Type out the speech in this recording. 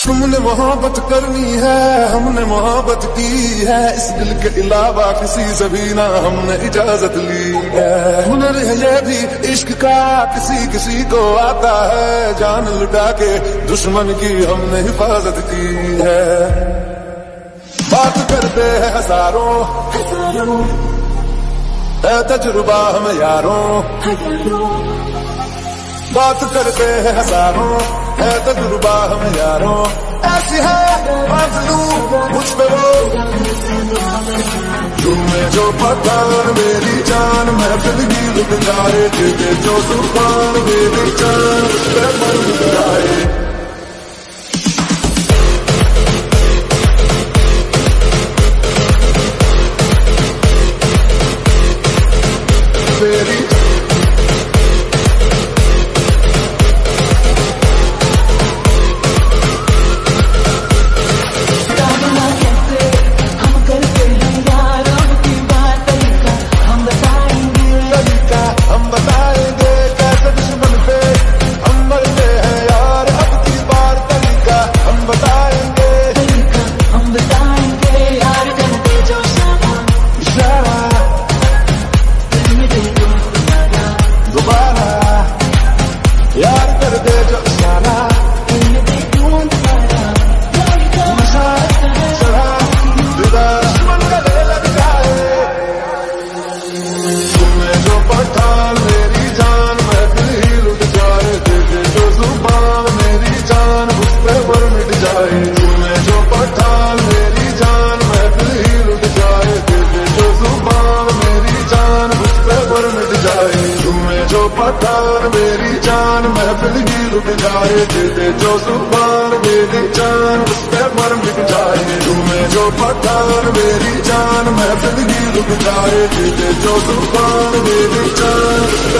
तुमने मोहब्बत करनी है हमने मोहब्बत की है। इस दिल के अलावा किसी से भी ना हमने इजाज़त ली है। हुनर है ये भी इश्क का किसी किसी को आता है। जान लुटा के दुश्मन की हमने हिफाजत की है। बात करते हैं हज़ारों। तजुर्बा हम यारों। बात करते हैं हज़ारों, है तजुर्बा हम यारों। ऐसी है मुझ पे वो। तुम्हें जो पठान, मेरी जान महफिल की लुट जाए जो सुल्तान मेरी जान। पठान मेरी जान, महफिल की लुट जाए तेरे जो ज़ुबान मेरी जान, उस पे पर मिट जाए। तुम्हें जो पठान, मेरी जान, महफिल की लुट जाए तेरे जो ज़ुबान मेरी जान, उस पे